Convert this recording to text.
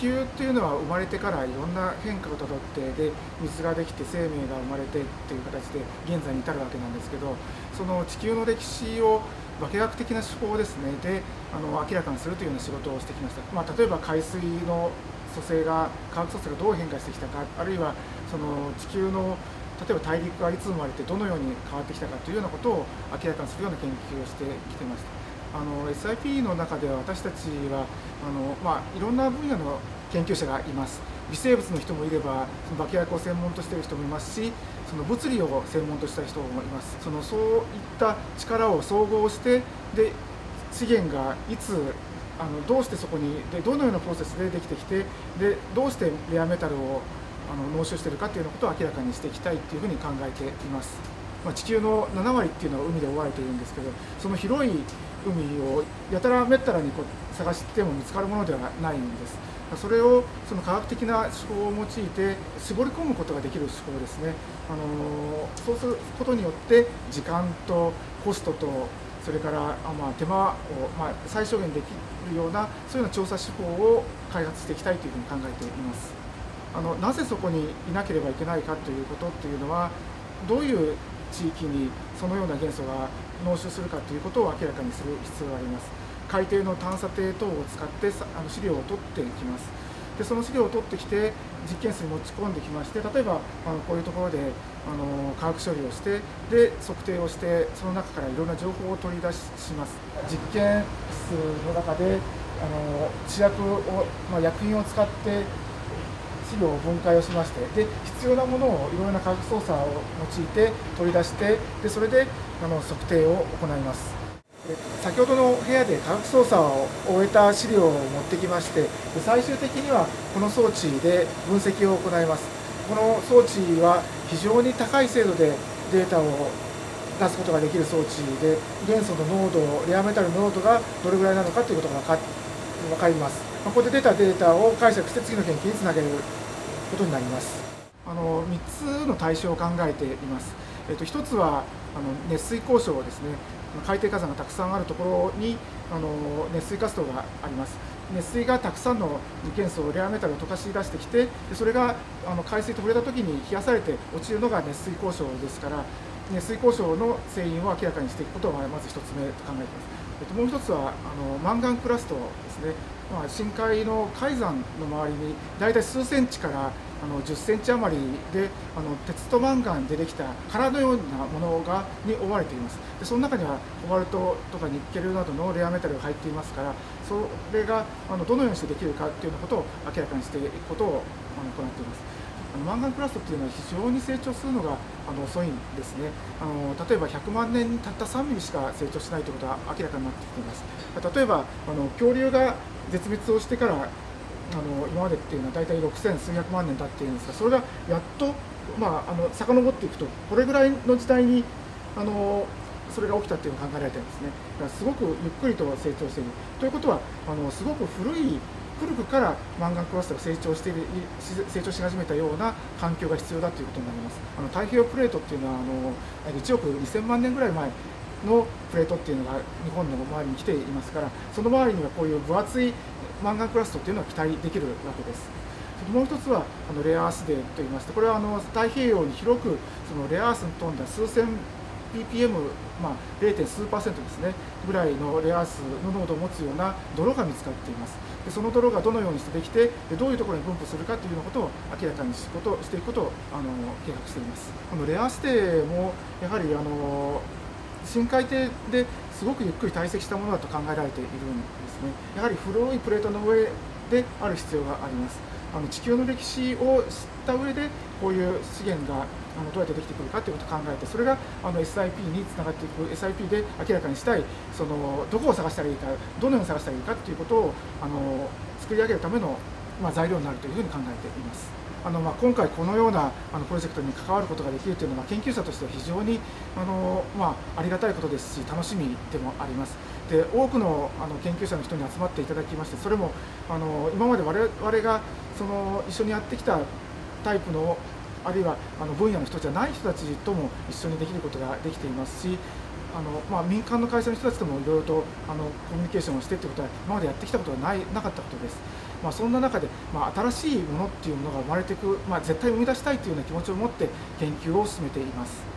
球っていうのは生まれてからいろんな変化をたどってで水ができて生命が生まれてっていう形で現在に至るわけなんですけどその地球の歴史を化学的な手法ですねであの明らかにするというような仕事をしてきました、まあ、例えば海水の組成が化学組成がどう変化してきたかあるいはその地球の例えば大陸がいつ生まれてどのように変わってきたかというようなことを明らかにするような研究をしてきてました。あの SIP の中では私たちはあの、まあ、いろんな分野の研究者がいます微生物の人もいればその化学を専門としている人もいますしその物理を専門とした人もいますそのそういった力を総合してで資源がいつあのどうしてそこにでどのようなプロセスでできてきてでどうしてレアメタルをあの濃縮しているかというようなことを明らかにしていきたいというふうに考えています。まあ、地球の7割っていうのは海で覆われているんですけどその広い海をやたらめったらにこう探しても見つかるものではないんです。それをその科学的な手法を用いて絞り込むことができる手法ですね。あのそうすることによって時間とコストとそれからあ、まあ、手間を、まあ、最小限できるようなそういうような調査手法を開発していきたいというふうに考えています。あのなぜそこにいなければいけないかということっていうのはどういう地域にそのような元素が濃縮するかということを明らかにする必要があります。海底の探査艇等を使ってあの資料を取っていきます。でその資料を取ってきて実験室に持ち込んできまして例えばあのこういうところであの化学処理をしてで測定をしてその中からいろんな情報を取り出します。実験室の中であの試薬を、まあ、薬品を使って資料を分解をしましてで必要なものをいろいろな科学操作を用いて取り出してでそれであの測定を行います。先ほどの部屋で科学操作を終えた資料を持ってきまして最終的にはこの装置で分析を行います。この装置は非常に高い精度でデータを出すことができる装置で元素の濃度レアメタルの濃度がどれぐらいなのかということが分かります。ここで出たデータを解釈して次の研究につなげることになります。あの3つの対象を考えています、えっと、1つはあの熱水交渉ですね。海底火山がたくさんあるところにあの熱水活動があります。熱水がたくさんの二元素レアメタルを溶かし出してきてそれがあの海水と触れた時に冷やされて落ちるのが熱水交渉ですから熱水交渉の成因を明らかにしていくことがまず1つ目と考えています、えっと、もう1つはあのマンガンクラストですね。まあ、深海の海山の周りに大体数センチからあの10センチ余りであの鉄とマンガンでできた殻のようなものがに覆われています。でその中にはコバルトとかニッケルなどのレアメタルが入っていますからそれがあのどのようにしてできるかっていうようなことを明らかにしていくことをあの行っています。マンガンクラストっていうのは非常に成長するのがあの遅いんですね。あの例えば100万年にたった3ミリしか成長しないということは明らかになってきています。例えばあの恐竜が絶滅をしてからあの今までっていうのは大体6000数百万年経っているんですがそれがやっと、まあ、あの遡っていくとこれぐらいの時代にあのそれが起きたっていうのが考えられてるんですね。だからすごくゆっくりと成長している。ということはあのすごく古い古くからマンガンクラスターが成長している成長し始めたような環境が必要だということになります。あの太平洋プレートっていうのはあの1億2000万年ぐらい前のプレートっていうのが日本の周りに来ていますからその周りにはこういう分厚いマンガンクラストっていうのは期待できるわけです。もう一つはあのレアアースデーといいましてこれはあの太平洋に広くそのレアアースに富んだ数千 ppm、まあ、0. 数パーセントですねぐらいのレアアースの濃度を持つような泥が見つかっています。でその泥がどのようにしてできてでどういうところに分布するかというようなことを明らかにしことしていくことをあの計画しています。このレアースデーもやはりあの深海底ですごくゆっくり堆積したものだと考えられているんですね。やはり古いプレートの上である必要があります。あの地球の歴史を知った上でこういう資源があのどうやってできてくるかということを考えてそれがあの SIP につながっていく SIP で明らかにしたいそのどこを探したらいいかどのように探したらいいかということをあの作り上げるための、まあ、材料になるというふうに考えています。あのまあ、今回このようなあのプロジェクトに関わることができるというのは研究者としては非常にあの、まあ、ありがたいことですし楽しみでもあります。で多くのあの研究者の人に集まっていただきましてそれもあの今まで我々がその一緒にやってきたタイプのあるいはあの分野の人じゃない人たちとも一緒にできることができていますしあの、まあ、民間の会社の人たちともいろいろとあのコミュニケーションをしてということは今までやってきたことがないなかったことです。まあ、そんな中で、まあ、新しいものっていうものが生まれていく、まあ、絶対生み出したいというような気持ちを持って研究を進めています。